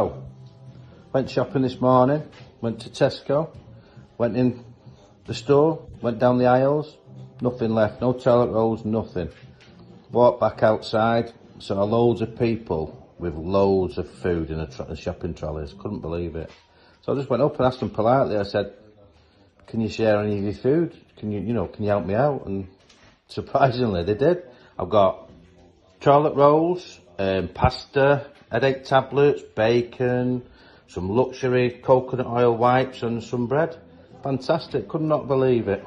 Oh, went shopping this morning, went to Tesco, went in the store, went down the aisles, nothing left, no toilet rolls, nothing. Walked back outside, saw loads of people with loads of food in the shopping trolleys, couldn't believe it. So I just went up and asked them politely, I said, can you share any of your food? Can you, you know, can you help me out? And surprisingly they did. I've got toilet rolls, um, pasta, headache tablets, bacon, some luxury coconut oil wipes and some bread. Fantastic, could not believe it.